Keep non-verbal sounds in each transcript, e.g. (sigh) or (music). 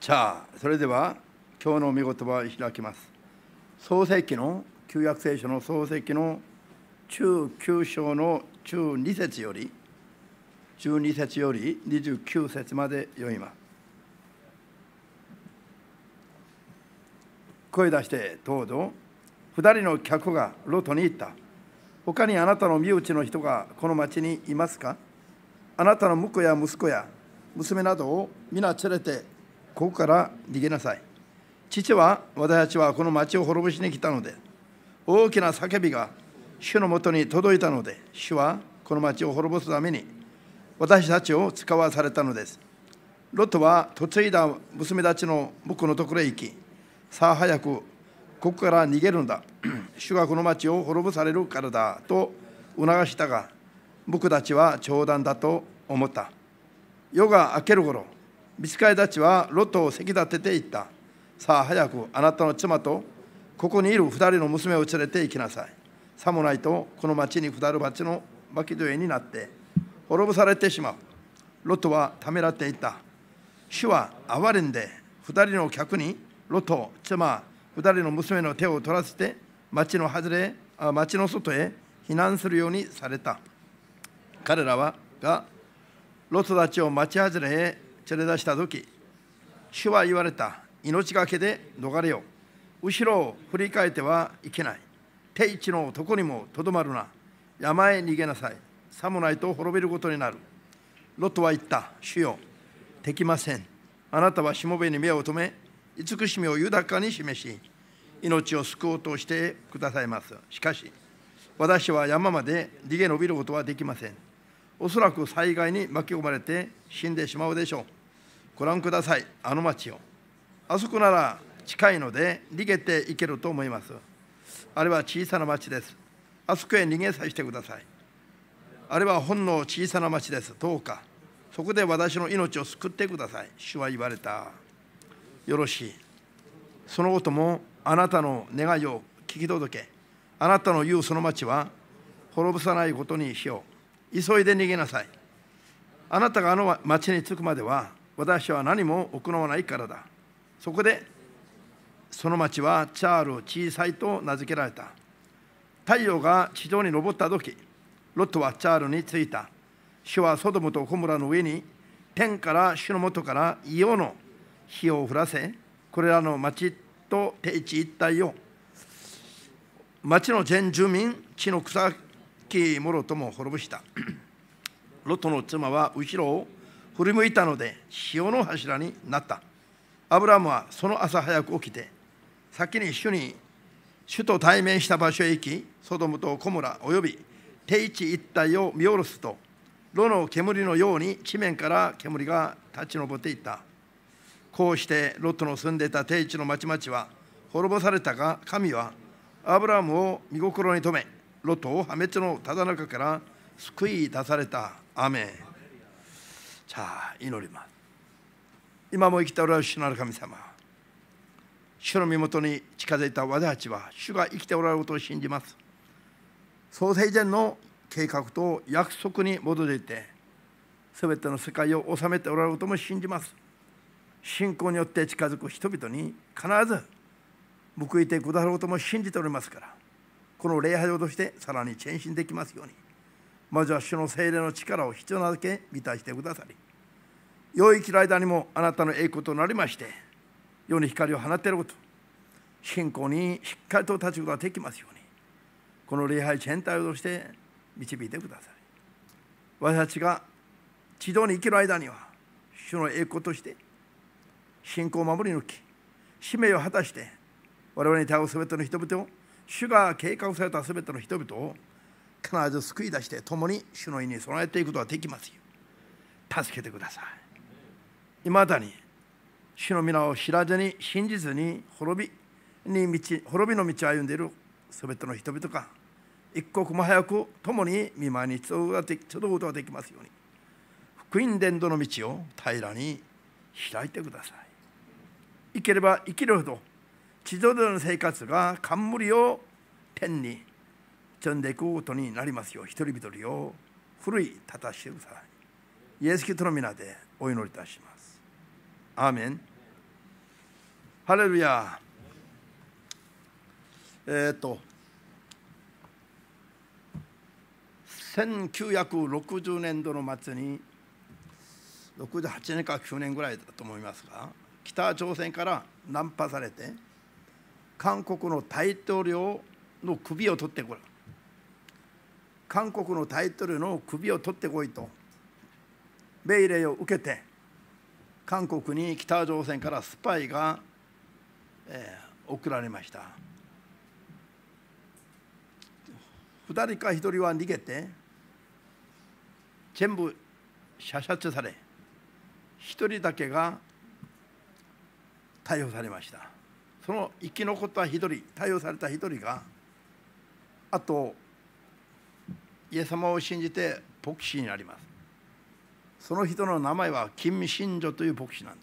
さあそれでは今日の御言葉を開きます.創世記の旧約聖書の創世記の中9章の中2節より12節より29節まで読みます声出してどうぞ二人の客がロトに行った他にあなたの身内の人がこの町にいますかあなたの婿や息子や娘などを皆連れてここから逃げなさい。父は私たちはこの町を滅ぼしに来たので大きな叫びが主のもとに届いたので主はこの町を滅ぼすために私たちを使わされたのです。ロトは嫁いだ娘たちの僕のところへ行きさあ早くここから逃げるんだ。(clears throat) 主がこの町を滅ぼされるからだと促したが僕たちは冗談だと思った。夜が明ける頃見つかりたちはロトをせき立てていった。さあ早くあなたの妻とここにいる二人の娘を連れて行きなさい。さもないとこの町に二人鉢の巻き添えになって滅ぼされてしまう。ロトはためらっていった。主は憐れんで二人の客にロト妻二人の娘の手を取らせて町の外れ町の外へ避難するようにされた。彼らはがロトたちを町外れへ連れ出した時主は言われた命がけで逃れよう。後ろを振り返ってはいけない。定地のとこにもとどまるな。山へ逃げなさい。さもないと滅びることになる。ロトは言った主よできません。あなたはしもべに目を留め慈しみを豊かに示し命を救おうとしてくださいます。しかし私は山まで逃げ延びることはできません。おそらく災害に巻き込まれて死んでしまうでしょう。ご覧ください。あの町を。あそこなら近いので逃げていけると思います。あれは小さな町です。あそこへ逃げさせてください。あれはほんの小さな町です。どうか。そこで私の命を救ってください。主は言われた。よろしい。そのこともあなたの願いを聞き届け。あなたの言うその町は滅ぼさないことにしよう。急いで逃げなさい。あなたがあの町に着くまでは、私は何も行わないからだ。そこで、その町はチャール小さいと名付けられた。太陽が地上に昇った時、ロットはチャールに着いた。主はソドムとコムラの上に、天から主のもとから異様の火を降らせ、これらの町と定地一帯を、町の全住民、地の草きもろとも滅ぼした。ロトの妻は後ろを振り向いたので潮の柱になった。アブラムはその朝早く起きて、先に主に主と対面した場所へ行き、ソドムとコムラおよび定地一帯を見下ろすと、炉の煙のように地面から煙が立ち上っていった。こうしてロットの住んでいた定地の町々は滅ぼされたが、神はアブラムを見心に留め、ロトを破滅のただ中から救い出された。アメン。さあ、祈ります。今も生きておられる主なる神様。主の身元に近づいた私たちは、主が生きておられることを信じます。創世以前の計画と約束に基づいて、すべての世界を治めておられることも信じます。信仰によって近づく人々に必ず報いてくださることも信じておりますから。この礼拝をとしてさらに献身できますようにまずは主の精霊の力を必要なだけ満たしてくださり良い生きる間にもあなたの栄光となりまして世に光を放っていること信仰にしっかりと立つことができますようにこの礼拝全体をとして導いてください。私たちが地上に生きる間には主の栄光として信仰を守り抜き使命を果たして我々に対応すべての人々を主が計画されたすべての人々を必ず救い出して共に主の意に備えていくことができますよ助けてください。いまだに主の皆を知らずに信じずに滅びに道滅びの道を歩んでいるすべての人々が一刻も早く共に見舞いに集うことができますように福音伝道の道を平らに開いてください。生ければ生きるほど地上での生活が冠を天に積んでいくことになりますよう一人一人を古い立たしてください。イエス・キリストの皆でお祈りいたします。アーメンハレルヤえっ、と1960年度の末に68年か9年ぐらいだと思いますが北朝鮮からナンパされて韓国の大統領の首を取ってこい。韓国の大統領の首を取ってこいと命令を受けて韓国に北朝鮮からスパイが、えー、送られました。2人か1人は逃げて全部射殺され1人だけが逮捕されました。その生き残った1人逮捕された1人があとイエス様を信じて牧師になります。その人の名前は金信女という牧師なんだ。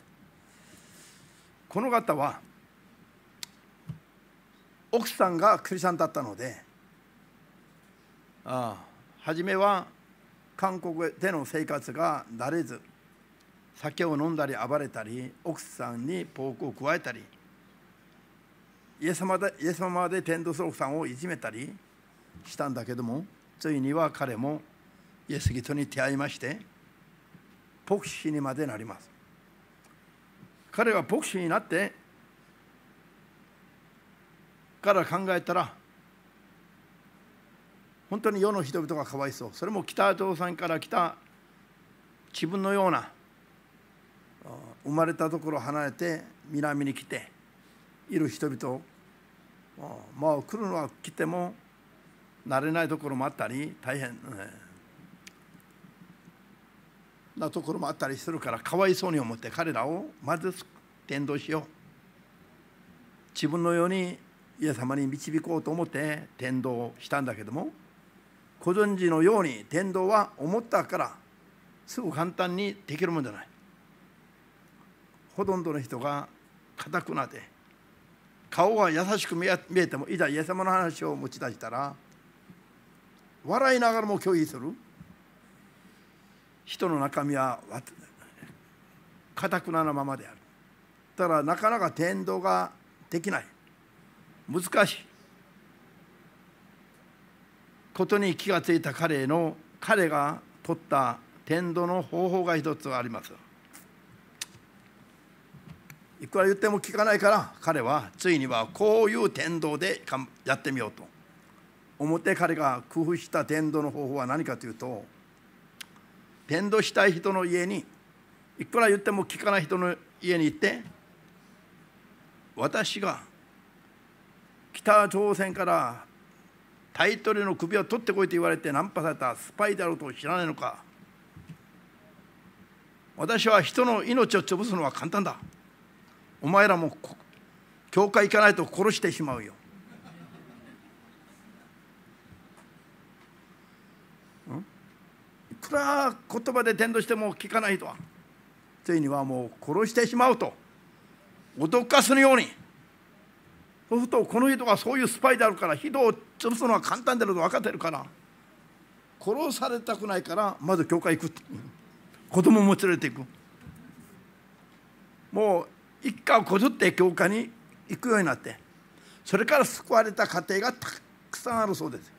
この方は奥さんがクリスチャンだったのでああ初めは韓国での生活が慣れず酒を飲んだり暴れたり奥さんに暴行を加えたりイエス様でイエス様で天道する奥さんをいじめたりしたんだけどもついには彼もイエス・ギトに出会いまして牧師にまでなります。彼が牧師になってから考えたら本当に世の人々がかわいそう。それも北朝鮮から来た自分のような生まれたところを離れて南に来ている人々まあ来るのは来ても慣れないところもあったり大変、なところもあったりするからかわいそうに思って彼らをまず伝道しよう。自分のようにイエス様に導こうと思って伝道したんだけどもご存知のように伝道は思ったからすぐ簡単にできるもんじゃない。ほとんどの人がかくなで顔は優しく見えてもいざイエス様の話を持ち出したら笑いながらも拒否する。人の中身はかたくななままである。だからなかなか伝道ができない。難しい。ことに気がついた彼の彼が取った伝道の方法が一つあります。いくら言っても聞かないから彼はついにはこういう伝道でやってみようと。思って彼が工夫した伝道の方法は何かというと伝道したい人の家にいくら言っても聞かない人の家に行って私が北朝鮮からタイトルの首を取ってこいと言われてナンパされたスパイであると知らないのか。私は人の命を潰すのは簡単だ。お前らも教会行かないと殺してしまうよ。くら言葉で伝道しても聞かないとは。ついにはもう殺してしまうと。脅かすように。そうするとこの人がそういうスパイであるから人を潰すのは簡単であると分かってるから殺されたくないからまず教会行く子供も連れていく。もう一家をこぞって教会に行くようになってそれから救われた家庭がたくさんあるそうです。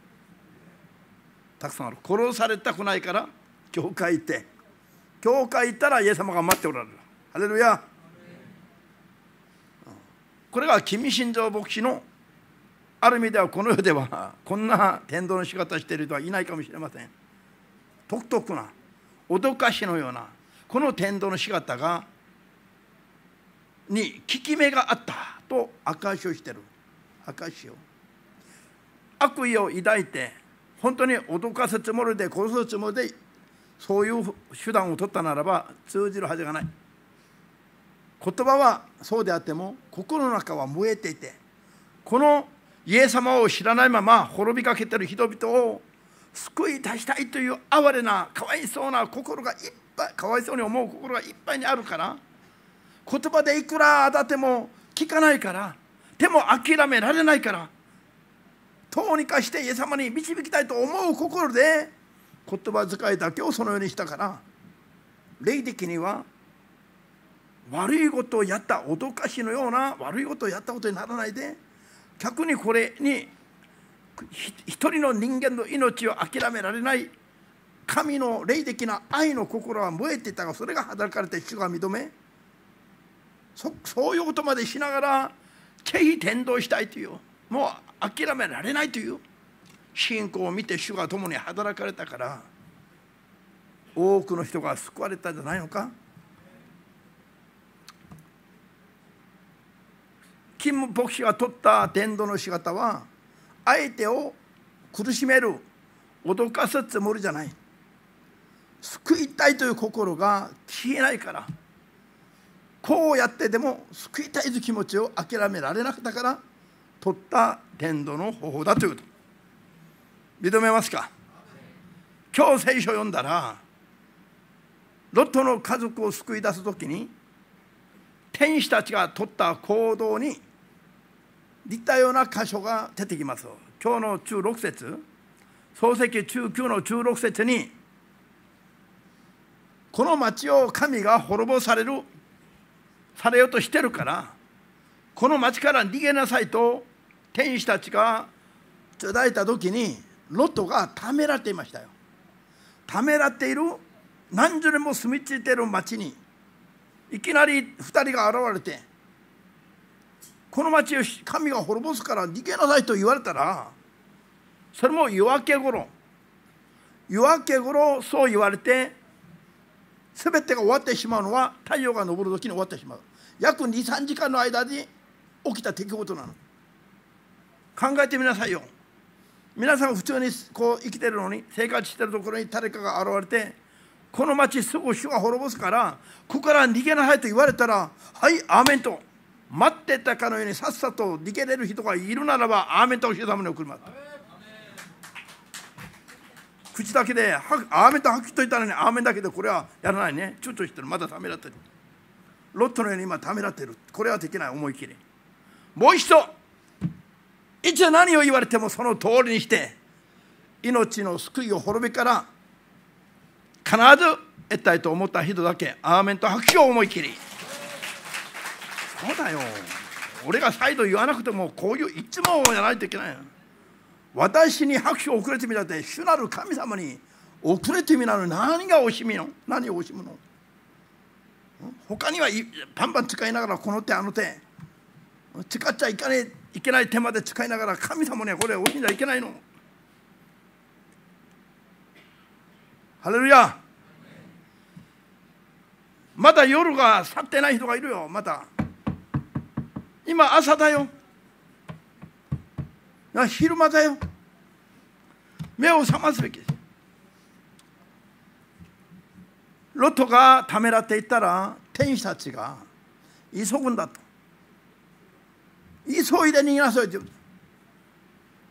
たくさんある。殺されたくないから教会行って。教会行ったらイエス様が待っておられる。ハレルヤ。これが君信条牧師のある意味ではこの世ではこんな天道の仕方している人はいないかもしれません。独特な脅かしのようなこの天道の仕方がに効き目があったと証しをしてる。証しを。悪意を抱いて本当に脅かすつもりで殺すつもりでそういう手段を取ったならば通じるはずがない。言葉はそうであっても心の中は燃えていてこのイエス様を知らないまま滅びかけている人々を救い出したいという哀れなかわいそうな心がいっぱいかわいそうに思う心がいっぱいにあるから言葉でいくらだっても聞かないからでも諦められないからどうにかしてイエス様に導きたいと思う心で言葉遣いだけをそのようにしたから霊的には悪いことをやった脅かしのような悪いことをやったことにならないで逆にこれに一人の人間の命を諦められない神の霊的な愛の心は燃えていたがそれが働かれて主が認めそそういうことまでしながらぜひ転倒したいというもう諦められないという信仰を見て主が共に働かれたから多くの人が救われたんじゃないのか？キム牧師が取った伝道の仕方は相手を苦しめる脅かすつもりじゃない。救いたいという心が消えないからこうやってでも救いたいという気持ちを諦められなかったから取った伝道の方法だということ。認めますか？今日聖書を読んだらロットの家族を救い出す時に天使たちが取った行動に似たような箇所が出てきます。今日の中6節漱石中9の中6節にこの町を神が滅ぼされるされようとしてるからこの町から逃げなさいと天使たちが伝えた時にロトがためらっていましたよ。ためらっている何十年も住み着いている町にいきなり2人が現れてこの町を神が滅ぼすから逃げなさいと言われたらそれも夜明けごろ夜明けごろそう言われて全てが終わってしまうのは太陽が昇る時に終わってしまう。約23時間の間に起きた出来事なの。考えてみなさいよ。皆さん普通にこう生きてるのに生活してるところに誰かが現れてこの町すぐ主が滅ぼすからここから逃げなさいと言われたらはいアーメンと。待ってたかのようにさっさと逃げれる人がいるならばアーメンと教えたものを送ります口だけでアーメンとはっきと言ったのにアーメンだけでこれはやらないね。ちょっとしてる。まだためらってる。ロットのように今ためらってる。これはできない。思い切り。もう一度いつ何を言われてもその通りにして命の救いを滅びから必ず得たいと思った人だけアーメンと拍手を思い切り。そうだよ。俺が再度言わなくてもこういういつもやらないといけない。私に拍手を遅れてみたって主なる神様に遅れてみなの何が惜しみの？何を惜しむの？他にはパンパン使いながらこの手あの手。使っちゃいけないいけない手まで使いながら神様にはこれ惜しんじゃいけないの。ハレルヤ。まだ夜が去ってない人がいるよ。また今朝だよ。昼間だよ。目を覚ますべき。ロトがためらっていったら天使たちが急ぐんだと。急いで逃げなさいって。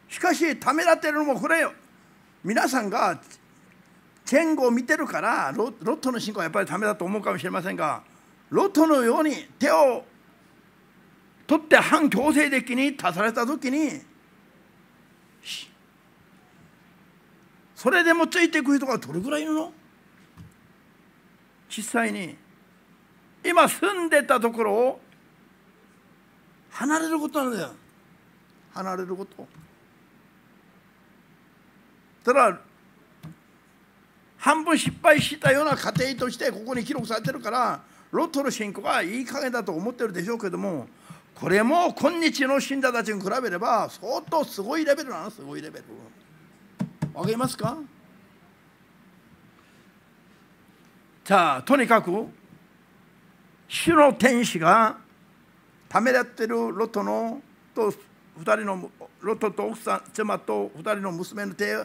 しかしためらってるのもこれよ。皆さんが前後を見てるからロットの信仰はやっぱりためだと思うかもしれませんがロットのように手を取って反強制的に立たれた時にそれでもついていく人がどれぐらいいるの？実際に今住んでたところを離れることなんだよ離れること。ただ半分失敗したような過程としてここに記録されてるからロットの信仰はいい加減だと思ってるでしょうけどもこれも今日の信者たちに比べれば相当すごいレベルなの。すごいレベル。わかりますか？さあとにかく主の天使がためらってるロトのと2人のロトと奥さん妻と2人の娘の手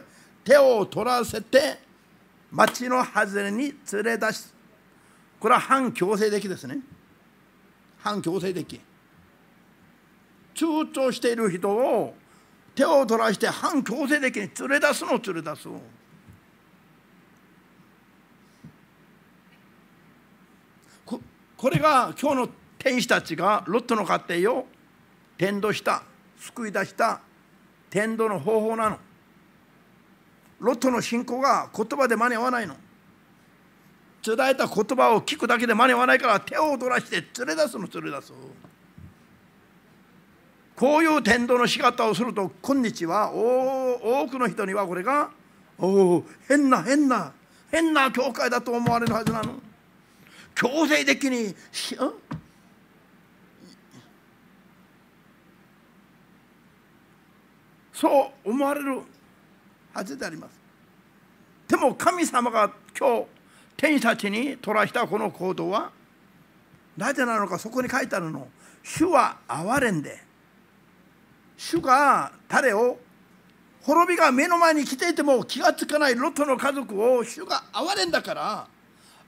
手を取らせて町の外れに連れ出しこれは反強制的ですね。反強制的。躊躇している人を手を取らして反強制的に連れ出すの連れ出すここれが今日の天使たちがロットの家庭を天道した救い出した天道の方法なの。ロットの信仰が言葉で間に合わないの。伝えた言葉を聞くだけで間に合わないから手を踊らして連れ出すの連れ出す。こういう天道の仕方をすると今日は多くの人にはこれがおお変な変な変な教会だと思われるはずなの。強制的にそう思われるはずであります。でも神様が今日天使たちに取らしたこの行動はなぜなのかそこに書いてあるの。主は憐れんで主が誰を滅びが目の前に来ていても気がつかないロトの家族を主が憐れんだから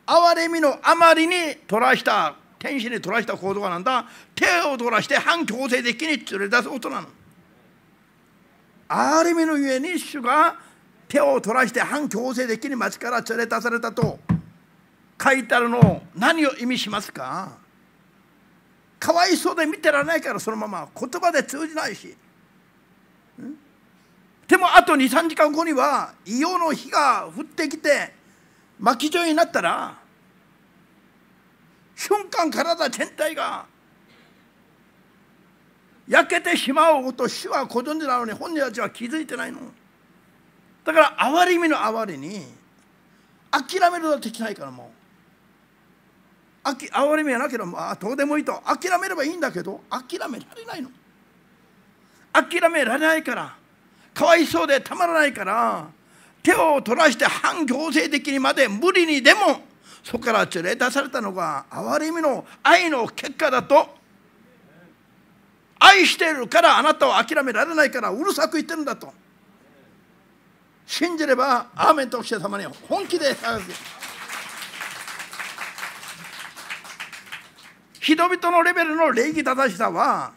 憐れみのあまりに取らした天使に取らした行動がなんだ。手を取らして反強制的に連れ出すことなの。憐れみのゆえに主が手を取らして反強制的に町から連れ出されたと。書いてあるのを何を意味しますか？かわいそうで見てられないからそのまま言葉で通じないし。でもあと23時間後には異様の火が降ってきて巻き状になったら瞬間体全体が焼けてしまうこと主はご存知なのに本人たちは気づいてないの。だから哀れみの哀れに諦めるのはできないからもう。哀れみがなければまあどうでもいいと。諦めればいいんだけど諦められないの。諦められないからかわいそうでたまらないから手を取らして反強制的にまで無理にでもそこから連れ出されたのが憐れみの愛の結果だと愛しているからあなたを諦められないからうるさく言ってるんだと。信じればアーメンとお者様に本気で人々のレベルの礼儀正しさは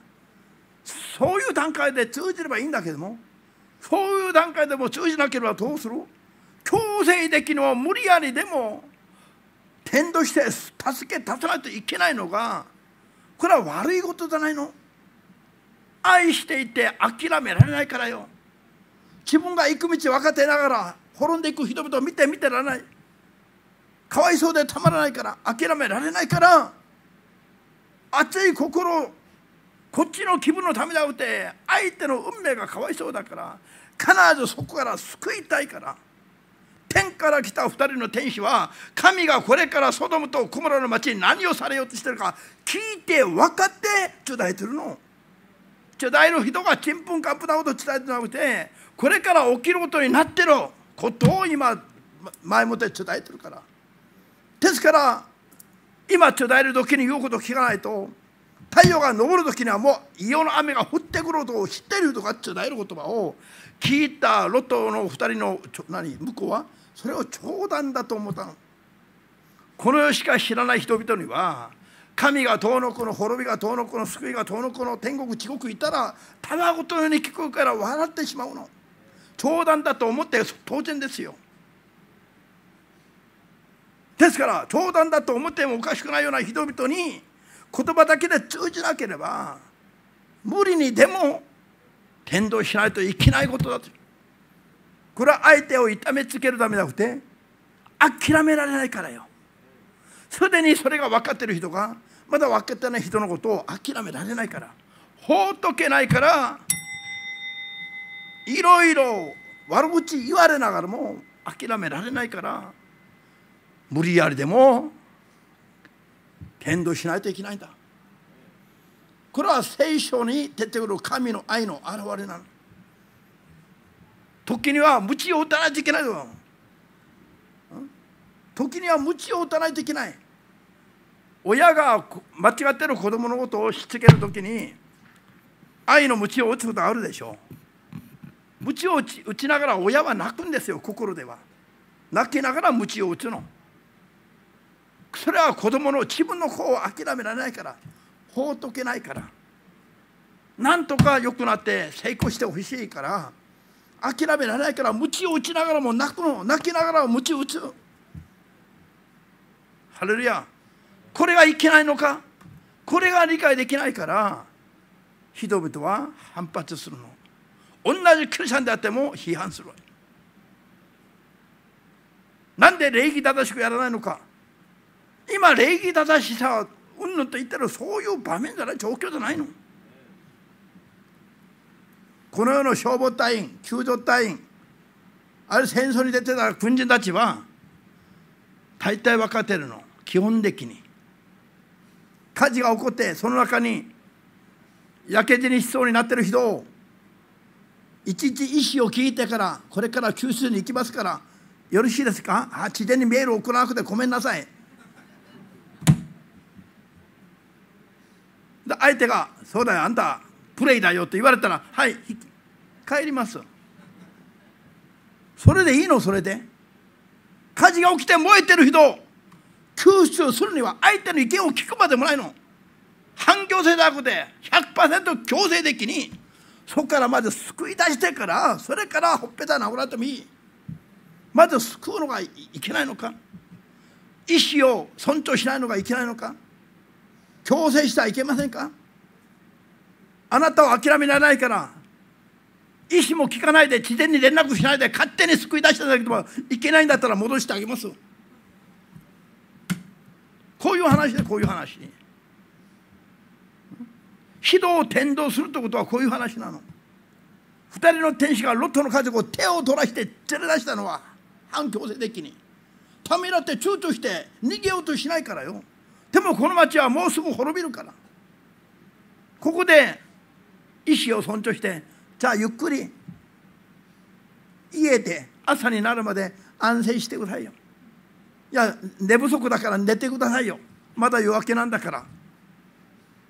そういう段階で通じればいいんだけどもそういう段階でも通じなければどうする？強制的の無理やりでも天として助け出さないといけないのがこれは悪いことじゃないの。愛していて諦められないからよ。自分が行く道分かってながら滅んでいく人々を見て見てられない。かわいそうでたまらないから諦められないから熱い心こっちの気分のためだって相手の運命がかわいそうだから必ずそこから救いたいから天から来た2人の天使は神がこれからソドムとコモラの町に何をされようとしてるか聞いて分かって伝えてるの。伝える人がちんぷんかんぷなこと伝えてなくてこれから起きることになってることを今前もって伝えてるから。ですから今伝える時に言うことを聞かないと太陽が昇る時にはもう異様の雨が降ってくることを知っているとか伝える言葉を聞いたロトの2人の何向こうはそれを冗談だと思ったの。この世しか知らない人々には神が遠のこの滅びが遠のこの救いが遠のこの天国地獄いたらたわごとのように聞くから笑ってしまうの。冗談だと思って当然ですよ。ですから冗談だと思ってもおかしくないような人々に言葉だけで通じなければ無理にでも天道しないといけないことだとこれは相手を痛めつけるためじゃなくて諦められないからよ。すでにそれが分かってる人がまだ分かってない人のことを諦められないから放っとけないからいろいろ悪口言われながらも諦められないから無理やりでも変動しないといけないんだ。これは聖書に出てくる神の愛の表れなの。時には鞭を打たないといけないよ時には鞭を打たないといけない。親が間違ってる子供のことをしつける時に愛の鞭を打つことあるでしょう。鞭を打ち打ちながら親は泣くんですよ心では。泣きながら鞭を打つの。それは子供の自分の子を諦められないから放っとけないから。なんとか良くなって成功してほしいから諦められないから鞭を打ちながらも泣くの。泣きながら鞭を打つ。ハレルヤ。これがいけないのか？これが理解できないから人々は反発するの。同じクリスチャンであっても批判するなんで礼儀正しくやらないのか？今礼儀正しさうんぬんと言ったらそういう場面じゃない状況じゃないの。この世の消防隊員救助隊員ある戦争に出てた軍人たちは大体分かってるの。基本的に。火事が起こってその中に焼け死にしそうになってる人を一日意思を聞いてからこれから救出に行きますからよろしいですか？あ事前にメールを送らなくてごめんなさい。で相手が「そうだよあんたプレイだよ」って言われたら「はい帰ります」それでいいの？それで。火事が起きて燃えてる人救出するには相手の意見を聞くまでもないの。反強制じゃなくて100%強制的にそこからまず救い出してからそれからほっぺた治らってもいい。まず救うのがいけないのか。意思を尊重しないのがいけないのか。強制してはいけませんか。あなたは諦められないから意思も聞かないで事前に連絡しないで勝手に救い出してだけでもいけないんだったら戻してあげます。こういう話でこういう話。人を転倒するということはこういう話なの。二人の天使がロットの家族を手を取らして連れ出したのは反強制的に。ためらって躊躇して逃げようとしないからよ。でもこの町はもうすぐ滅びるから。ここで意思を尊重してじゃあゆっくり家で朝になるまで安静してくださいよ。いや寝不足だから寝てくださいよ。まだ夜明けなんだから。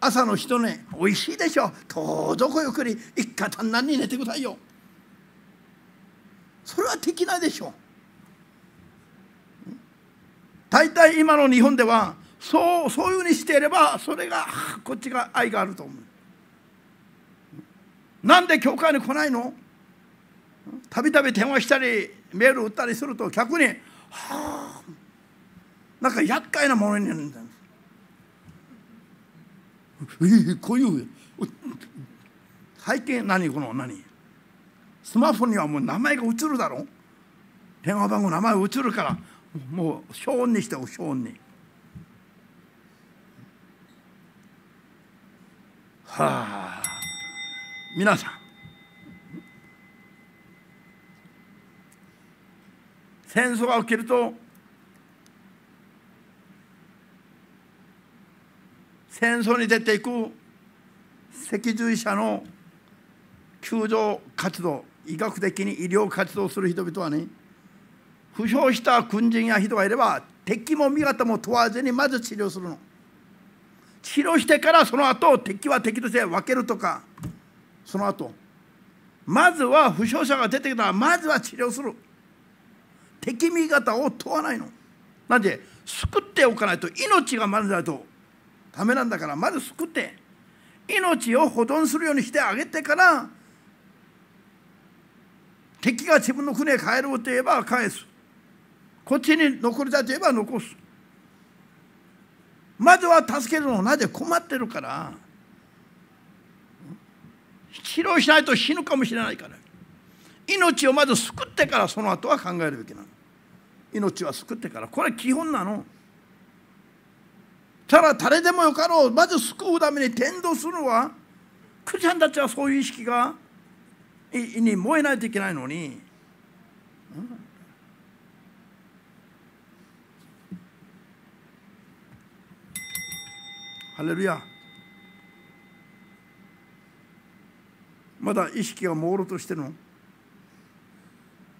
朝の人ね美味しいでしょ。どうぞごゆっくり一家単難に寝てくださいよ。それはできないでしょ。大体今の日本ではそうそういうふうにしていればそれがこっちが愛があると思う。なんで教会に来ないの？たびたび電話したりメール打ったりすると逆にはあなんか厄介なものになるんだえこういう。最近何この何？スマホにはもう名前が映るだろ？電話番号名前映るからもう消音にしてお消音にはあ。皆さん。戦争が起きると戦争に出ていく赤十字社の救助活動医学的に医療活動する人々はね負傷した軍人や人がいれば敵も味方も問わずにまず治療するの。治療してからその後敵は敵として分けるとかその後まずは負傷者が出てきたらまずは治療する。敵味方を問わないの。なんで救っておかないと命がまずだとダメなんだからまず救って。命を保存するようにしてあげてから敵が自分の船へ帰ろうと言えば返す。こっちに残りたいと言えば残す。まずは助けるのなぜ困ってるから治療しないと死ぬかもしれないから。命をまず救ってからその後は考えるべきなの。命は救ってから。これ基本なの。ただ誰でもよかろう。まず救うために転倒するのはクリスチャンたちはそういう意識がに燃えないといけないのに、ハレルヤ。まだ意識が朦朧としてるの？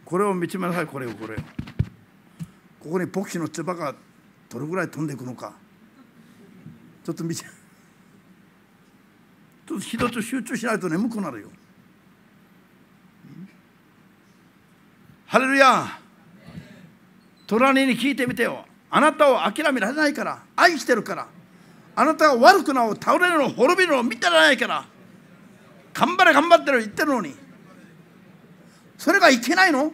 これを見つめなさい。これをこれ。ここに牧師の唾がどれぐらい飛んでいくのか。ちょっと見てちょっと一つ集中しないと眠くなるよ。ハレルヤ隣に聞いてみてよ。あなたを諦められないから。愛してるから。あなたが悪くなを倒れるの滅びるのを見てられないから。頑張れ頑張ってる言ってるのに。それがいけないの？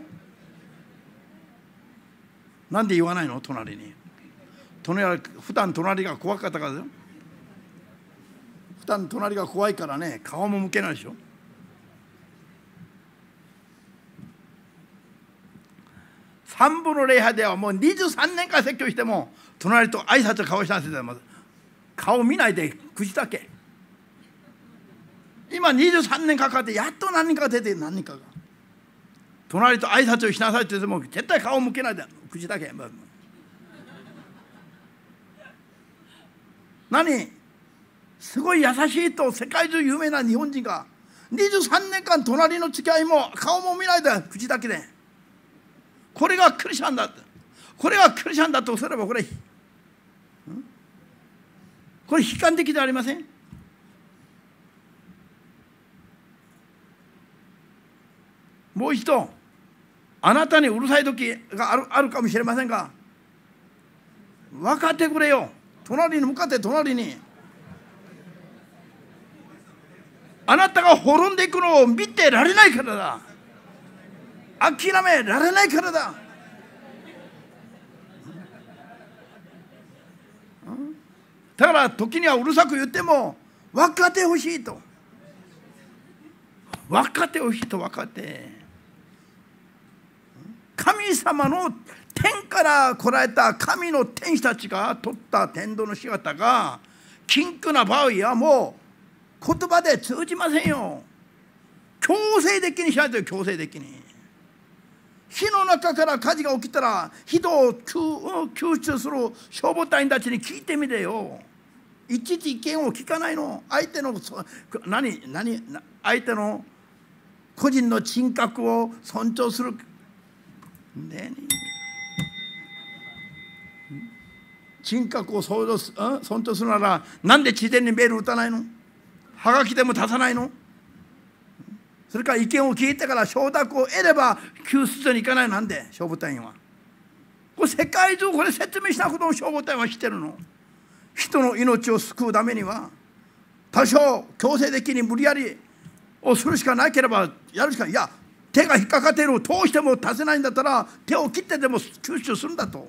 なんで言わないの？隣に。隣普段隣が怖かったからだよ。普段隣が怖いからね顔も向けないでしょ。半分の礼拝ではもう23年間説教しても隣と挨拶顔したんですよ顔見ないで口だけ。今23年かかってやっと何人か出て何人かが。隣と挨拶をしなさいって言っても絶対顔向けないで口だけ。ま何？すごい優しいと世界中有名な日本人が23年間隣の付き合いも顔も見ないで口だけでこれがクリスチャンだこれがクリスチャンだとすればこれこれ悲観的ではありません？もう一度あなたにうるさい時があるあるかもしれませんが分かってくれよ。隣に向かって隣に。あなたが滅んでいくのを見てられないからだ。諦められないからだ。だから時にはうるさく言っても分かってほしいと。分かってほしいと分かって。神様の天から来られた神の天使たちが取った天道の姿が金空な場合はもう言葉で通じませんよ。強制的にしないと強制的に。火の中から火事が起きたら人を救出する消防隊員たちに聞いてみてよ。いちいち意見を聞かないの。相手の何何相手の個人の人格を尊重する。ね人格を尊重するならなんで事前にメール打たないの？はがきでも出さないの？それから意見を聞いてから承諾を得れば救出所に行かないなんで消防隊員は。これ世界中これ説明したことを消防隊員はしてるの。人の命を救うためには多少強制的に無理やりをするしかなければやるしかい。や手が引っかかっている通しても足せないんだったら手を切ってでも救出するんだと。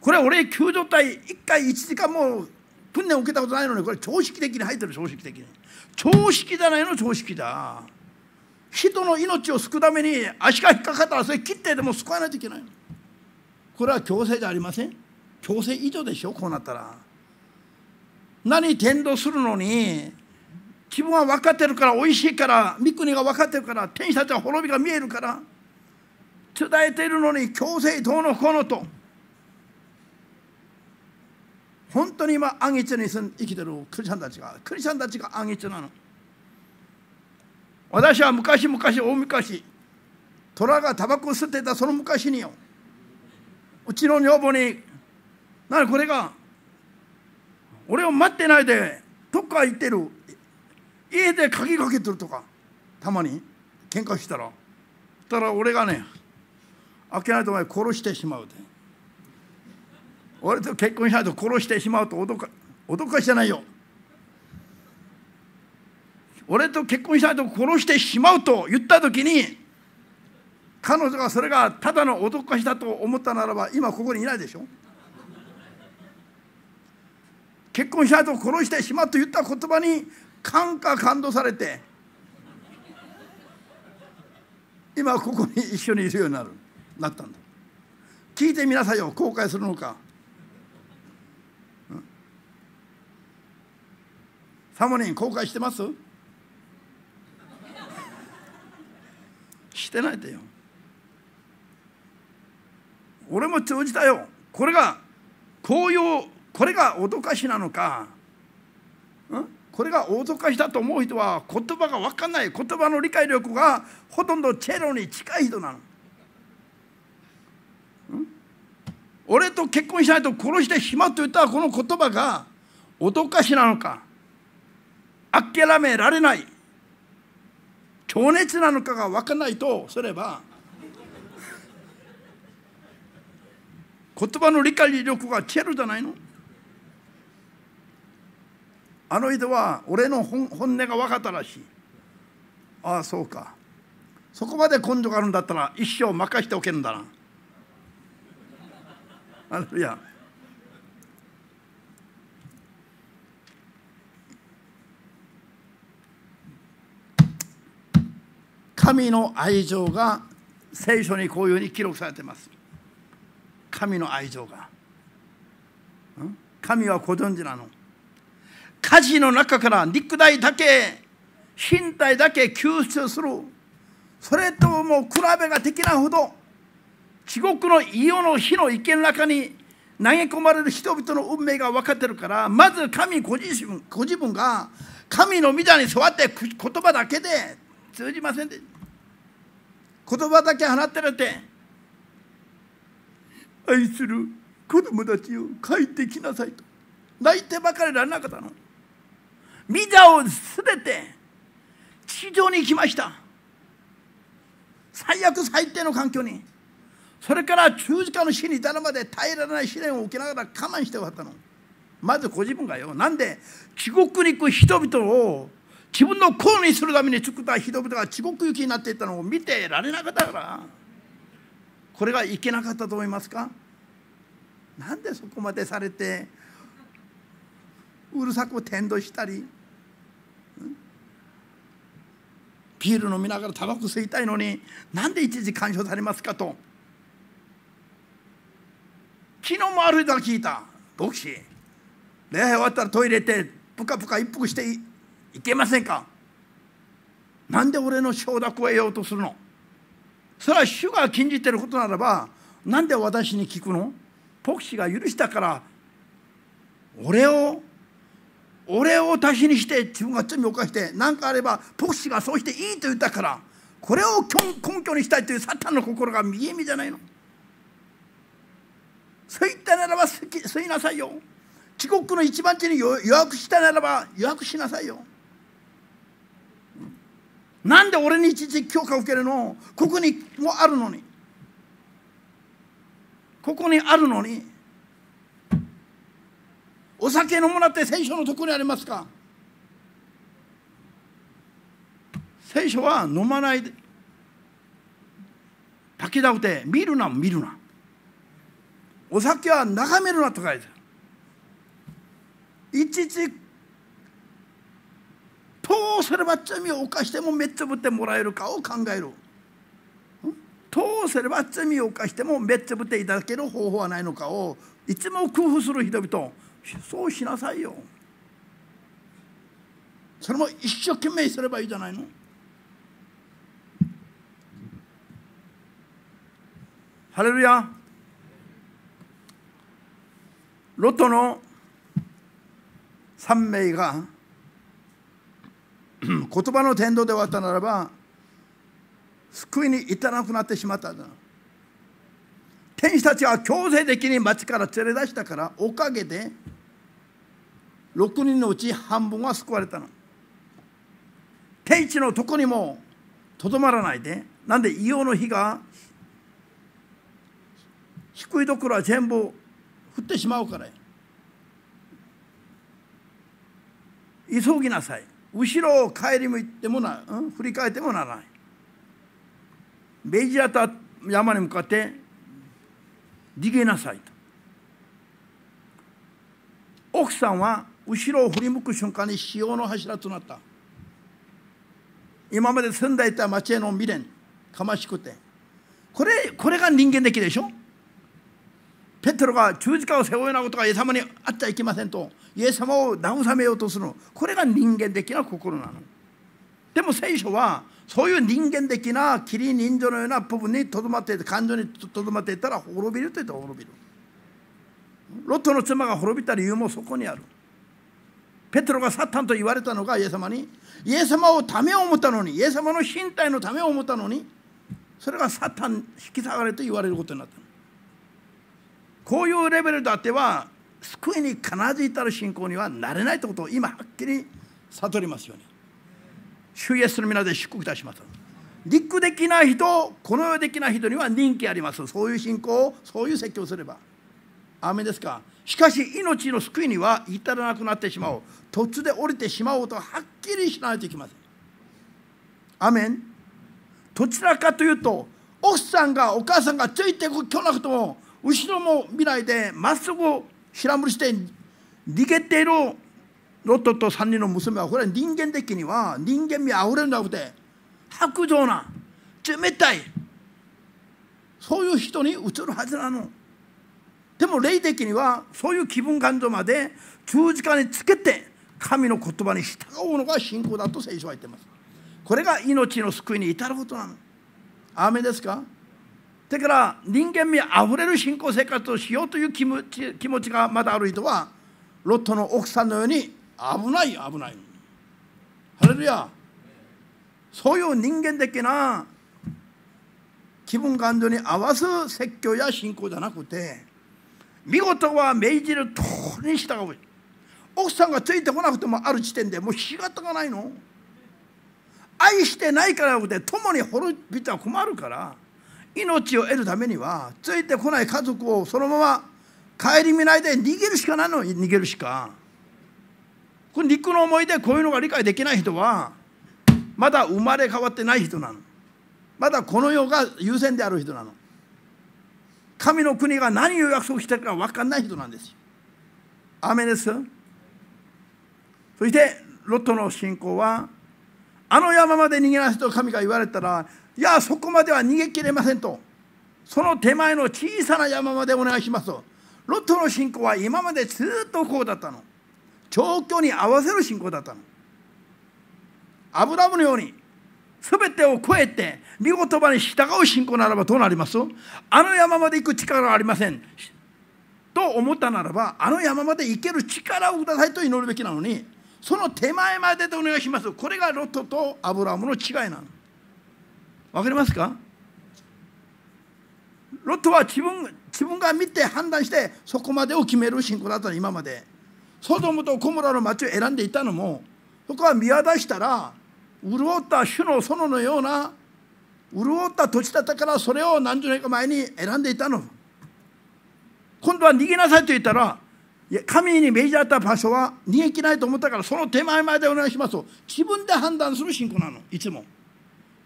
これ俺救助隊1回1時間も訓練を受けたことないのにこれ常識的に入ってる常識的に。常識じゃないの常識だ。人の命を救うために足が引っかかったらそれ切ってでも救わないといけないこれは強制じゃありません。強制以上でしょこうなったら。何転倒するのに自分は分かってるからおいしいから三国が分かってるから天使たちは滅びが見えるから。伝えているのに強制どうのこうのと。本当に今暗一に生きてるクリスチャンたちがクリスチャンたちが暗一なの。私は昔々大昔虎がタバコを吸ってたその昔にようちの女房に「何これが俺を待ってないでどっか行ってる家で鍵かけてるとかたまに喧嘩したら。そしたら俺がね開けないとお前殺してしまうで。俺と結婚しないと殺してしまうと脅か脅かしてないよ。俺と結婚しないと殺してしまうと言った時に彼女がそれがただの脅かしだと思ったならば今ここにいないでしょ。結婚しないと殺してしまうと言った言葉に感化感動されて今ここに一緒にいるようになるなったんだ。聞いてみなさいよ後悔するのか。サモニン後悔してます？してないでよ。俺も通じたよ。これがこういうこれが脅かしなのか、ん、これが脅かしだと思う人は言葉が分かんない。言葉の理解力がほとんどチェロに近い人なの。俺と結婚しないと殺してしまうと言ったこの言葉が脅かしなのか。諦められない。情熱なのかが分からないとすれば言葉の理解力がチェロじゃないの？あの人は俺の本音が分かったらしい。ああそうか。そこまで根性があるんだったら一生任しておけんだな。あいや神の愛情が聖書にこういうふうに記録されています。神の愛情が。神はご存知なの。火事の中から肉体だけ身体だけ救出する。それとも比べができないほど地獄の異様の火の池の中に投げ込まれる人々の運命が分かってるからまず神ご自身ご自分が神の御座に座って言葉だけで通じませんで。した言葉だけ放ってるって。愛する子供たちを帰ってきなさいと。泣いてばかりられなかったの。御座を捨てて地上に行きました。最悪最低の環境に。それから十字架の死に至るまで耐えられない試練を受けながら我慢して終わったの。まずご自分がよ。なんで地獄に行く人々を自分の子にするために作った人々が地獄行きになっていったのを見てられなかったからこれがいけなかったと思いますか？なんでそこまでされてうるさく転倒したりビール飲みながらタバコ吸いたいのになんで一時干渉されますかと。昨日もある人が聞いた。牧師礼拝終わったらトイレでぷかぷか一服していけませんか？なんで俺の承諾を得ようとするの？それは主が禁じてることならばなんで私に聞くの？牧師が許したから俺を俺を足しにして自分が罪を犯して何かあれば牧師がそうしていいと言ったからこれを根拠にしたいというサタンの心が見え見じゃないの。そう言ったならば吸いなさいよ。地獄の一番地に予約したならば予約しなさいよ。なんで俺に一時許可を受けるの？ここにもあるのに。ここにあるのに。お酒飲むなって聖書のとこにありますか？聖書は飲まないで。炊きだうて見るな見るな。お酒は眺めるなと書いてある。いちいちどうすれば罪を犯してもめっちゃぶってもらえるかを考えるどうすれば罪を犯してもめっちゃぶっていただける方法はないのかをいつも工夫する人々。そうしなさいよ。それも一生懸命すればいいじゃないの。ハレルヤ。ロトの3名が (clears throat) 言葉の天道で終わったならば救いに至らなくなってしまっただ。天使たちは強制的に町から連れ出したからおかげで6人のうち半分は救われたの。天地のとこにもとどまらないでなんで硫黄の火が低いところは全部降ってしまうから。急ぎなさい。後ろを帰り向いてもな、うん、振り返ってもならない。ベジアタ山に向かって逃げなさいと。奥さんは後ろを振り向く瞬間に潮の柱となった。今まで住んでいた町への未練かましくて。これこれが人間的でしょ？ペテロが十字架を背負うようなことがイエス様にあっちゃいけませんとイエス様を慰めようとするの。これが人間的な心なの。でも聖書はそういう人間的なキリ人情のような部分にとどまっていて感情にとどまっていたら滅びると言ったら滅びる。ロットの妻が滅びた理由もそこにある。ペテロがサタンと言われたのがイエス様にイエス様をためを思ったのにイエス様の身体のためを思ったのにそれがサタン引き下がれと言われることになった。こういうレベルであっては救いに必ず至る信仰にはなれないということを今はっきり悟りますように。主イエスの皆で祝福いたします。陸的な人この世的な人には人気あります。そういう信仰をそういう説教をすれば。アメですか。しかし命の救いには至らなくなってしまう。突で降りてしまおうとはっきりしないといけません。アメン。どちらかというと奥さんがお母さんがついてこなくとも後ろも見ないでまっすぐ白むりして逃げているロットと3人の娘はこれは人間的には人間味あふれるんじゃなくて白状な冷たいそういう人に移るはずなの。でも霊的にはそういう気分感情まで十字架につけて神の言葉に従うのが信仰だと聖書は言ってます。これが命の救いに至ることなの。アーメンですか？だから人間味あふれる信仰生活をしようという気持ち気持ちがまだある人はロットの奥さんのように危ない危ない。ハレルヤ。そういう人間的な気分感情に合わす説教や信仰じゃなくて見事は命じる通りに従う。奥さんがついてこなくてもある時点でもう仕方がないの。愛してないからで共に滅びては困るから命を得るためにはついてこない家族をそのまま顧みないで逃げるしかないの。逃げるしか。これ肉の思いでこういうのが理解できない人はまだ生まれ変わってない人なの。まだこの世が優先である人なの。神の国が何を約束してるか分かんない人なんです。アメですそしてロットの信仰はあの山まで逃げなさいと神が言われたらいやそこまでは逃げきれませんと。その手前の小さな山までお願いしますと。ロットの信仰は今までずっとこうだったの。状況に合わせる信仰だったの。アブラムのように全てを超えて見言葉に従う信仰ならばどうなります？あの山まで行く力はありません。と思ったならばあの山まで行ける力をくださいと祈るべきなのにその手前まででお願いします。これがロットとアブラムの違いなの。わかりますか？ロットは自分自分が見て判断してそこまでを決める信仰だったの今まで。ソドムとコモラの町を選んでいたのもそこは見渡したら潤った種の園のような潤った土地だったからそれを何十年か前に選んでいたの。今度は逃げなさいと言ったらいや神に命じられた場所は逃げきないと思ったからその手前までお願いしますと自分で判断する信仰なのいつも。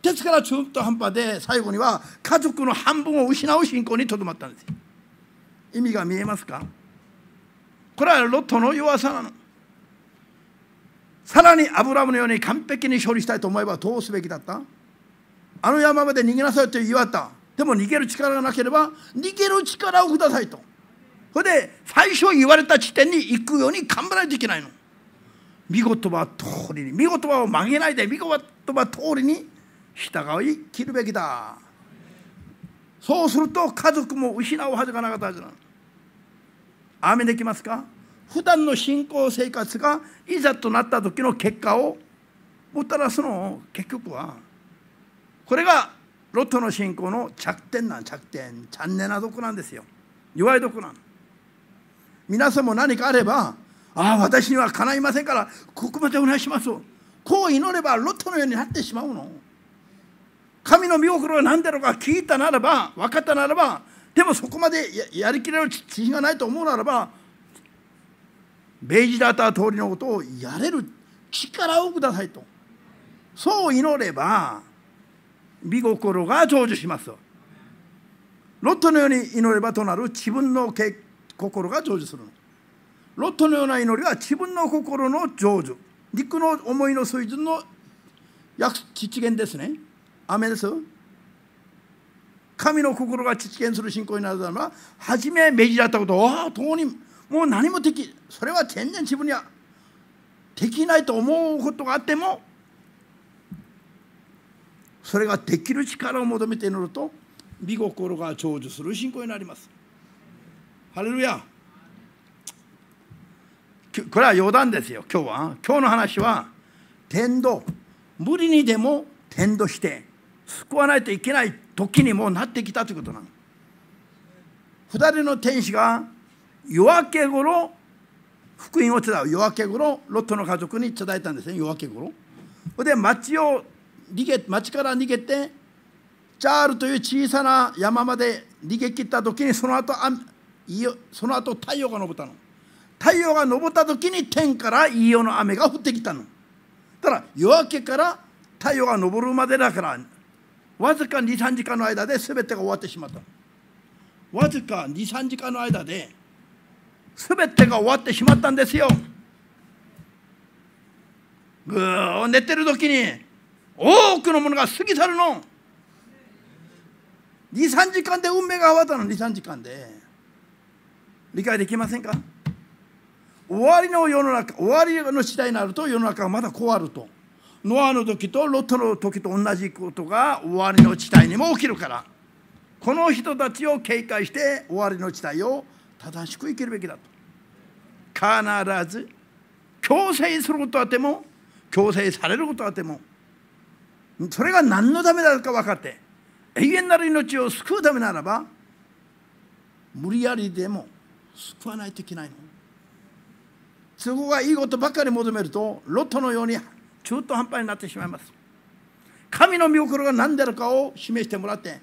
ですから中途半端で最後には家族の半分を失う信仰にとどまったんです。意味が見えますか？これはロットの弱さなの。さらにアブラムのように完璧に処理したいと思えばどうすべきだった？あの山まで逃げなさいと言われた。でも逃げる力がなければ逃げる力をくださいと。それで最初言われた地点に行くように頑張らないといけないの。見事は通りに。見事は曲げないで見事は通りに従い切るべきだ。そうすると家族も失うはずがなかったはずなの。雨できますか？普段の信仰生活がいざとなった時の結果をもたらすの。結局はこれがロットの信仰の着点なん着点。チャンネなとこなんですよ。弱いとこなん。皆さんも何かあればああ私にはかないませんからここまでお願いしますこう祈ればロットのようになってしまうの。神の見心が何だろうか聞いたならば分かったならばでもそこまでやりきれる自信がないと思うならば命じられた通りのことをやれる力をくださいと。そう祈れば見心が成就しますロットのように祈ればとなる自分の心が成就するの。ロットのような祈りは自分の心の成就。肉の思いの水準の約実現ですね。アメです神の心が実現する信仰になるならば初め命じられたことああ共にもう何もできそれは全然自分にはできないと思うことがあってもそれができる力を求めて祈ると美心が成就する信仰になりますハレルヤこれは余談ですよ今日は今日の話は天道無理にでも天道して救わないといけない時にもなってきたということなの。二人の天使が夜明けごろ福音を伝う。夜明けごろロットの家族に伝えたんですね。夜明けごろで町を逃げ町から逃げてチャールという小さな山まで逃げ切った時にその後その後太陽が昇ったの。太陽が昇った時に天からいいよの雨が降ってきたの。だから夜明けから太陽が昇るまでだからわずか23時間の間で全てが終わってしまった。わずか23時間の間で全てが終わってしまったんですよ。ぐー寝てる時に多くのものが過ぎ去るの。23時間で運命が変わったの。23時間で。理解できませんか？終わりの世の中終わりの時代になると世の中がまだこうあると。ノアの時とロットの時と同じことが終わりの地帯にも起きるから。この人たちを警戒して終わりの地帯を正しく生きるべきだと。必ず強制することあっても強制されることあってもそれが何のためだか分かって永遠なる命を救うためならば無理やりでも救わないといけないの。都合がいいことばかり求めるとロットのように中途半端になってしまいます。神の御心が何であるかを示してもらって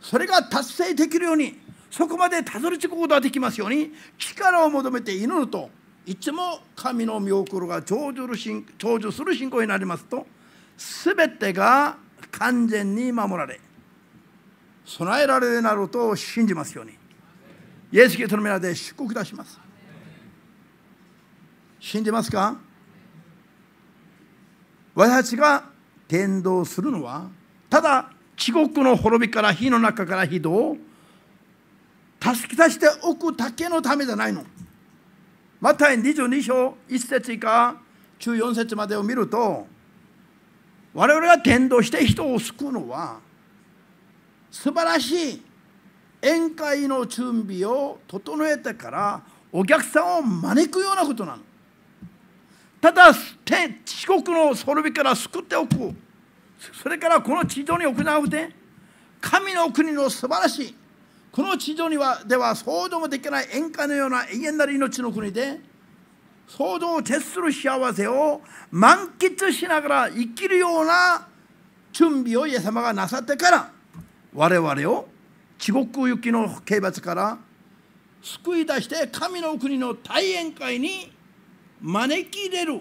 それが達成できるようにそこまでたどり着くことができますように力を求めて祈るといつも神の御心が成就する信仰になりますと全てが完全に守られ備えられるなると信じますようにイエス・キリストの皆で祝福いたします。信じますか？私たちが伝道するのはただ地獄の滅びから火の中から人を助け出しておくだけのためじゃないの。また22章1節以下14節までを見ると我々が伝道して人を救うのは素晴らしい宴会の準備を整えてからお客さんを招くようなことなの。ただ四国の滅びから救っておく。それからこの地上に行うて神の国の素晴らしいこの地上にはでは想像もできない宴会のような永遠なる命の国で想像を徹する幸せを満喫しながら生きるような準備をイエス様がなさってから我々を地獄行きの刑罰から救い出して神の国の大宴会に招き入れる。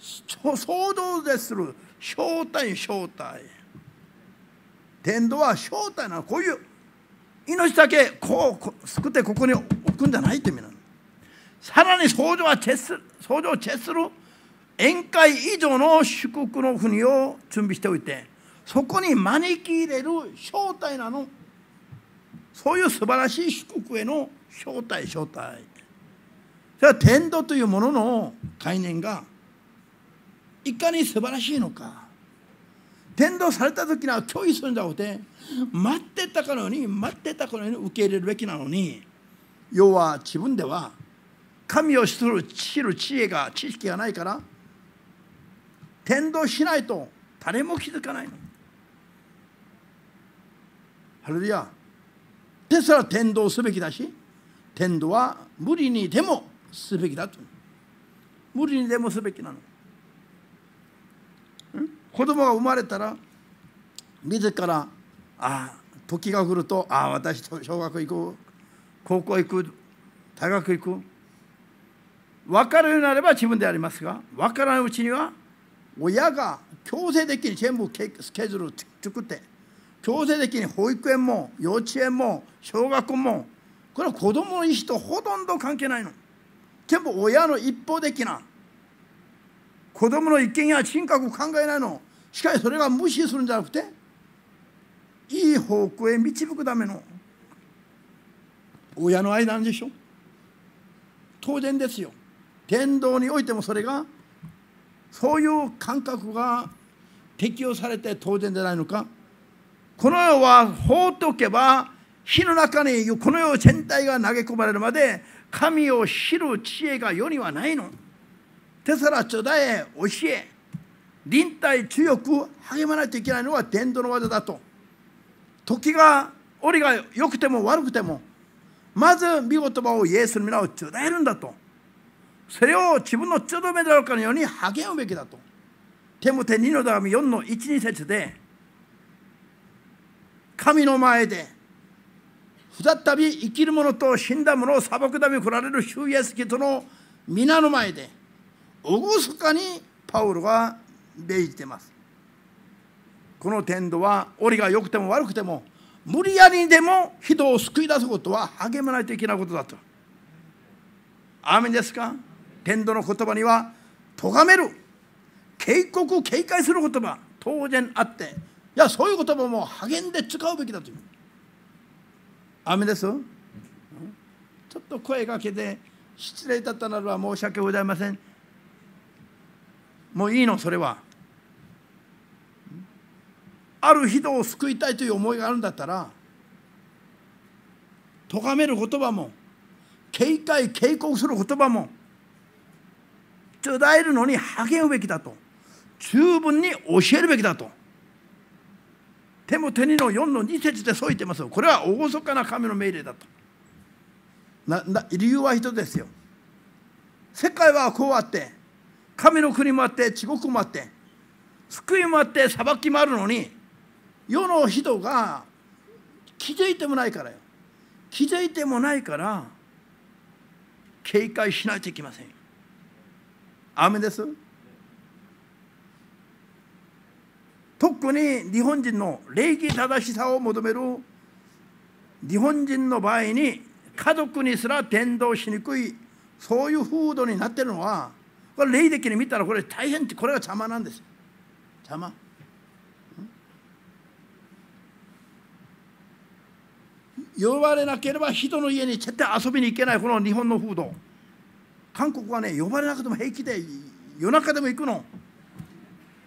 想像でする。正体正体天道は正体なこういう命だけこう救ってここに置くんじゃないって意味なの。さらに想像はチェス想像をチェスする。宴会以上の祝福の国を準備しておいてそこに招き入れる正体なの。そういう素晴らしい祝福への正体正体それは天道というものの概念がいかに素晴らしいのか天道された時には拒否するんじゃなくて待ってたかのように待ってたかのように受け入れるべきなのに要は自分では神を知る知る知恵が知識がないから天道しないと誰も気づかないの。ハレルヤですら天道すべきだし天道は無理にでもすべきだと。無理にでもすべきなの。子供が生まれたら自らああ時が来るとああ私と小学行く高校行く。大学行く。分かるようになれば自分でありますが分からないうちには親が強制的に全部スケジュールを作って強制的に保育園も幼稚園も小学校もこれは子供の意思とほとんど関係ないの。全部親の一方的な子供の意見や人格を考えないの。しかしそれが無視するんじゃなくていい方向へ導くための親の間なんでしょ。当然ですよ。天道においてもそれがそういう感覚が適用されて当然じゃないのか。この世は放っておけば火の中にこの世全体が投げ込まれるまで神を知る知恵が世にはないの。テサラちょだえ教え臨体強く励まないといけないのは伝道の技だと。時が折が良くても悪くてもまず見言葉をイエスの皆を伝えるんだと。それを自分のちょどめだろうかのように励むべきだと。テモテ2の手紙4の12節で神の前で再び生きる者と死んだ者を裁くため来られる主イエスキとの皆の前で厳かにパウロが命じています。この天道は折が良くても悪くても無理やりでも人を救い出すことは励まないといけないことだと。アーメンですか？天道の言葉には咎める警告警戒する言葉当然あっていやそういう言葉も励んで使うべきだという。雨です？ちょっと声がけて失礼だったならば申し訳ございません。もういいのそれは。ある人を救いたいという思いがあるんだったら咎める言葉も警戒警告する言葉も伝えるのに励むべきだと十分に教えるべきだと。手も手にの4の2節でそう言ってますこれは厳かな神の命令だと。なな理由は人ですよ。世界はこうあって神の国もあって地獄もあって救いもあって裁きもあるのに世の人が気づいてもないからよ。気づいてもないから警戒しないといけません雨です。特に日本人の礼儀正しさを求める日本人の場合に家族にすら転倒しにくいそういう風土になってるのはこれ霊的に見たらこれ大変これが邪魔なんです邪魔。呼ばれなければ人の家に絶対遊びに行けないこの日本の風土。韓国はね呼ばれなくても平気で夜中でも行くの。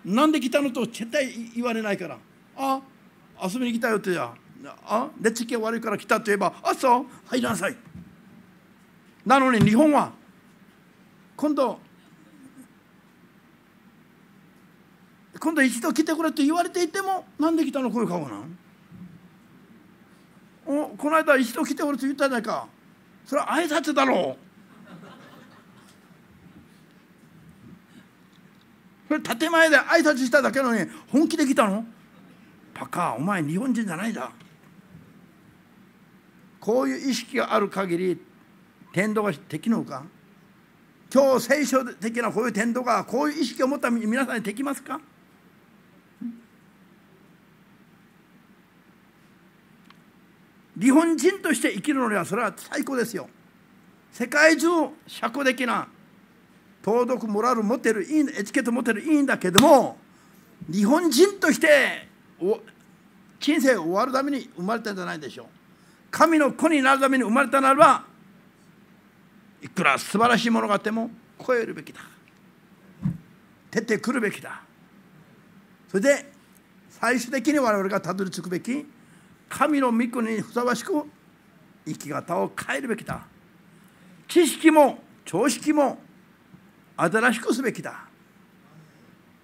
なんで来たのと絶対言われないから。あ遊びに来たよってじゃあ寝つきが悪いから来たと言えばあそう。入りなさい。なのに日本は今度今度一度来てくれって言われていてもなんで来たのこういう顔なん？おこの間一度来てくれって言ったじゃないか。それは挨拶だろう。それ建前で挨拶しただけのに本気で来たの？パカお前日本人じゃないだ。こういう意識がある限り天道ができるのか？今日聖書的なこういう天道がこういう意識を持った皆さんにできますか？日本人として生きるのにはそれは最高ですよ。世界中社交的な道徳モラル持ってるいいエチケット持ってるいいんだけども日本人として人生終わるために生まれたんじゃないでしょう。神の子になるために生まれたならばいくら素晴らしいものがあっても超えるべきだ。出てくるべきだ。それで最終的に我々がたどり着くべき神の御国にふさわしく生き方を変えるべきだ。知識も常識も新しくすべきだ。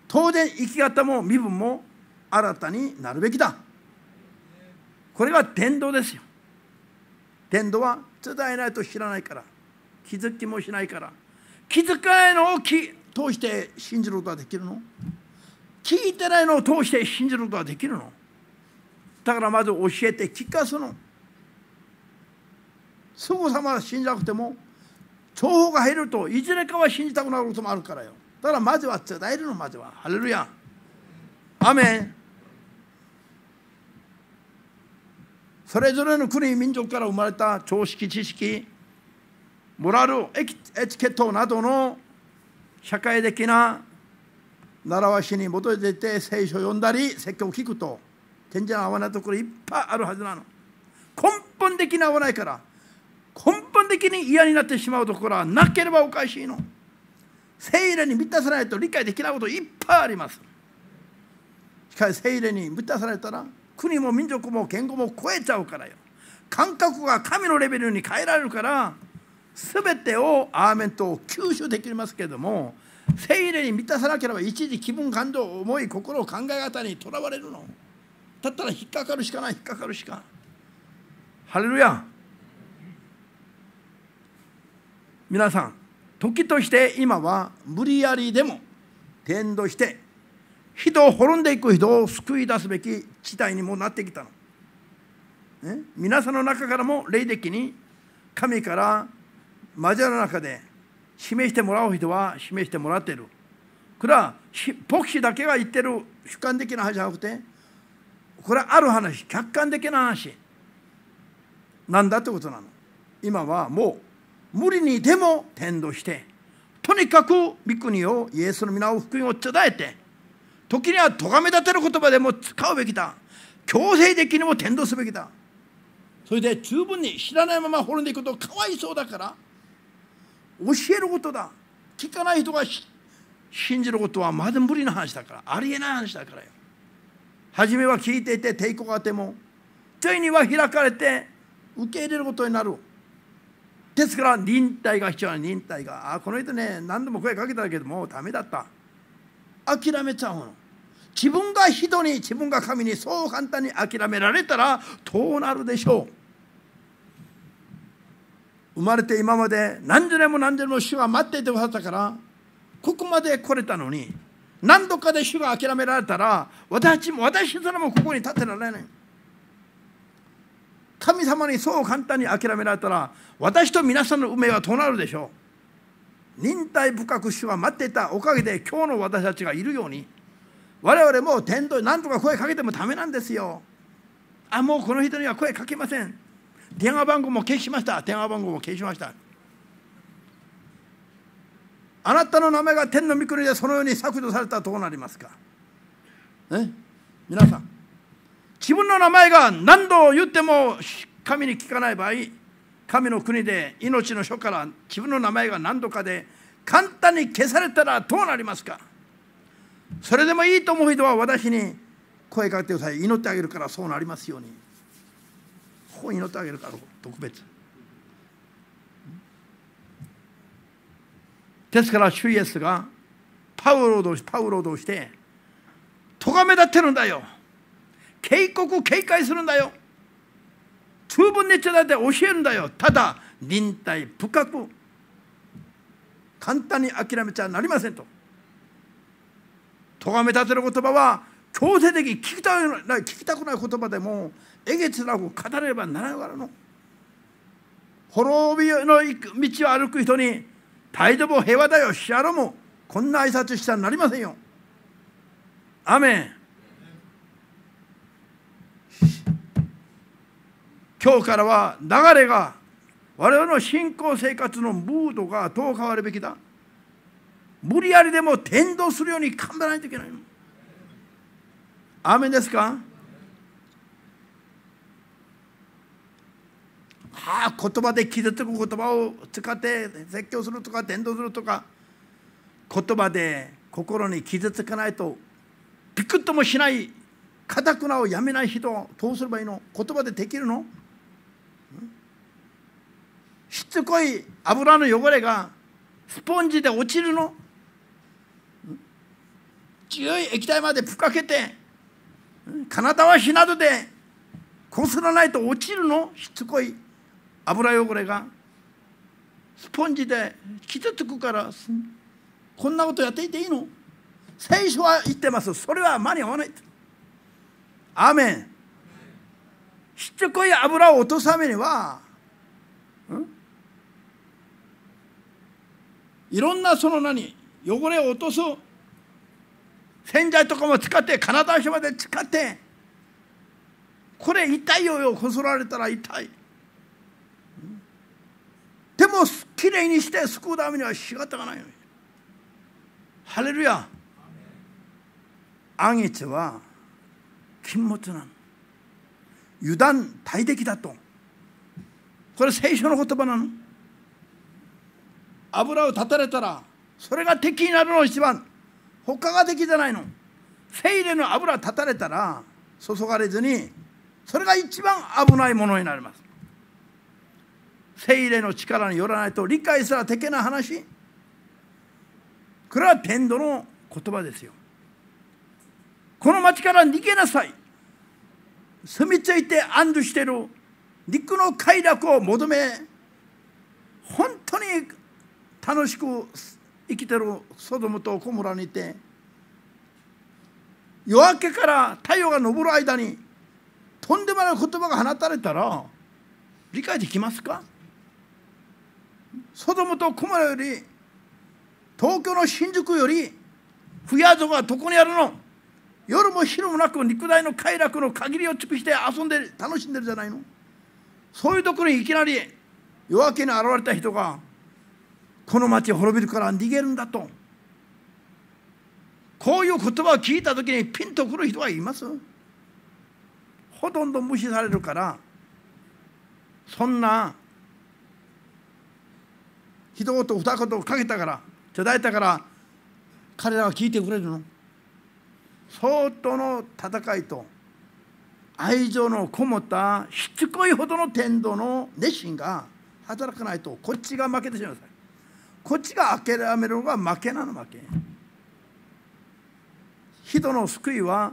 当然生き方も身分も新たになるべきだ。これが伝道ですよ。伝道は伝えないと知らないから気づきもしないから。気づかないのを通して信じることはできるの？聞いてないのを通して信じることはできるの？だからまず教えて聞かすの。すぐさま信じなくても情報が入るといずれかは信じたくなることもあるからよ。だからまずは伝えるのまずは。ハレルヤ。アメン。それぞれの国民族から生まれた常識知識モラルエチケットなどの社会的な習わしに基づいて聖書を読んだり説教を聞くと天然合わないところいっぱいあるはずなの。根本的に合わないから。根本的に嫌になってしまうところはなければおかしいの。聖霊に満たさないと理解できないこといっぱいあります。しかし聖霊に満たされたら国も民族も言語も超えちゃうからよ。感覚が神のレベルに変えられるから全てをアーメンと吸収できますけども聖霊に満たさなければ一時気分感情思い心を考え方にとらわれるの。だったら引っかかるしかない引っかかるしかハレルヤ。皆さん時として今は無理やりでも転倒して人を滅んでいく人を救い出すべき事態にもなってきたの。ね、皆さんの中からも霊的に神から交わる中で示してもらう人は示してもらっている。これは牧師だけが言ってる主観的な話じゃなくてこれはある話客観的な話なんだってことなの。今はもう無理にでも転倒してとにかく御国をイエスの皆を福音を伝えて時には咎め立てる言葉でも使うべきだ。強制的にも天道すべきだ。それで十分に知らないまま滅んでいくとかわいそうだから教えることだ。聞かない人が信じることはまだ無理な話だからありえない話だからよ。初めは聞いていて抵抗があってもついには開かれて受け入れることになる。ですから忍耐が必要な忍耐があこの人ね何度も声かけたけどもうダメだった。諦めちゃうの。自分が人に自分が神にそう簡単に諦められたらどうなるでしょう。生まれて今まで何十年も何十年も主が待っていてくださったからここまで来れたのに何度かで主が諦められたら私も私すらもここに立てられない。神様にそう簡単に諦められたら私と皆さんの運命はどうなるでしょう？忍耐深く主は待っていたおかげで今日の私たちがいるように我々も天道何とか声かけてもダメなんですよ。あもうこの人には声かけません。電話番号も消しました。電話番号も消しました。あなたの名前が天の御国でそのように削除されたらどうなりますか？ね皆さん自分の名前が何度言っても神に聞かない場合神の国で命の書から自分の名前が何度かで簡単に消されたらどうなりますか？それでもいいと思う人は私に声かけてください。祈ってあげるからそうなりますように。ここ祈ってあげるから特別。ですから主イエスがパウロをパウロをして咎め立ってるんだよ。警告警戒するんだよ。十分にちだって教えるんだよ。ただ忍耐深く簡単に諦めちゃなりませんと。咎め立てる言葉は強制的聞きたくない聞きたくない言葉でもえげつなく語れればならないからの。滅びの道を歩く人に大丈夫平和だよ。シャロもこんな挨拶したらなりませんよ。アメン。今日からは流れが我々の信仰生活のムードがどう変わるべきだ？無理やりでも転倒するように頑張らないといけないの。アーメンですか？ああ言葉で傷つく言葉を使って説教するとか伝道するとか言葉で心に傷つかないとピクッともしないかたくなをやめない人どうすればいいの？言葉でできるの？しつこい油の汚れがスポンジで落ちるの。強い液体までふかけて金沢市などでこすらないと落ちるの。しつこい油汚れがスポンジで傷つくからこんなことやっていていいの。聖書は言ってます。それは間に合わない。アーメン。しつこい油を落とすためには、いろんなその何汚れを落とす。洗剤とかも使って金出しまで使って。これ痛いよよこすられたら痛い。でもきれいにして救うためには仕方がないのに。ハレルヤ。暗月は禁物なの油断大敵だと。これ聖書の言葉なの。油を断たれたらそれが敵になるの一番他が敵じゃないの。精霊の油断たれたら注がれずにそれが一番危ないものになります。精霊の力によらないと理解すら的な話。これは天道の言葉ですよ。この町から逃げなさい。住み着いて安住している陸の快楽を求め本当に楽しく生きてるソドムとコムラにいて夜明けから太陽が昇る間にとんでもない言葉が放たれたら理解できますか？ソドムとコムラより東京の新宿より不夜城がどこにあるの？夜も昼もなく肉体の快楽の限りを尽くして遊んで楽しんでるじゃないの？そういうところにいきなり夜明けに現れた人がこの町滅びるから逃げるんだと。こういう言葉を聞いた時にピンとくる人がいます。ほとんど無視されるから。そんな。一言二言をかけたから。頂いたから。彼らは聞いてくれるの。相当の戦いと。愛情のこもったしつこいほどの天道の熱心が働かないとこっちが負けてしまいます。こっちが諦めるのが負けなの負け人の救いは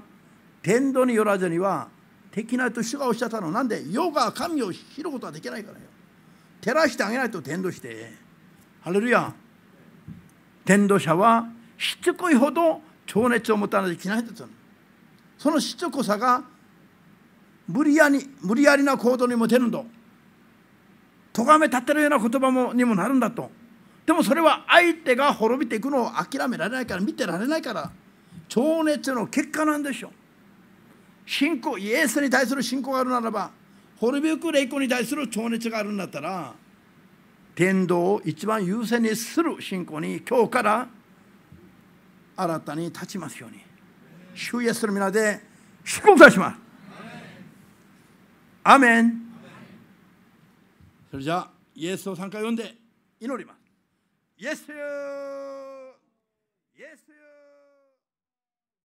天道によらずには敵ないと主がおっしゃったの。なんで世が神を知ることはできないからよ。照らしてあげないと天道して。ハレルヤ。天道者はしつこいほど情熱を持たないといけないんですそのしつこさが無理やり無理やりな行動にも出るんだ。咎め立てるような言葉もにもなるんだと。でもそれは相手が滅びていくのを諦められないから見てられないから情熱の結果なんでしょう。信仰イエスに対する信仰があるならば滅びゆく霊魂に対する情熱があるんだったら天道を一番優先にする信仰に今日から新たに立ちますように。主イエスの皆で祝福いたします。アメン。それじゃあイエスを3回読んで祈ります。イエスイエス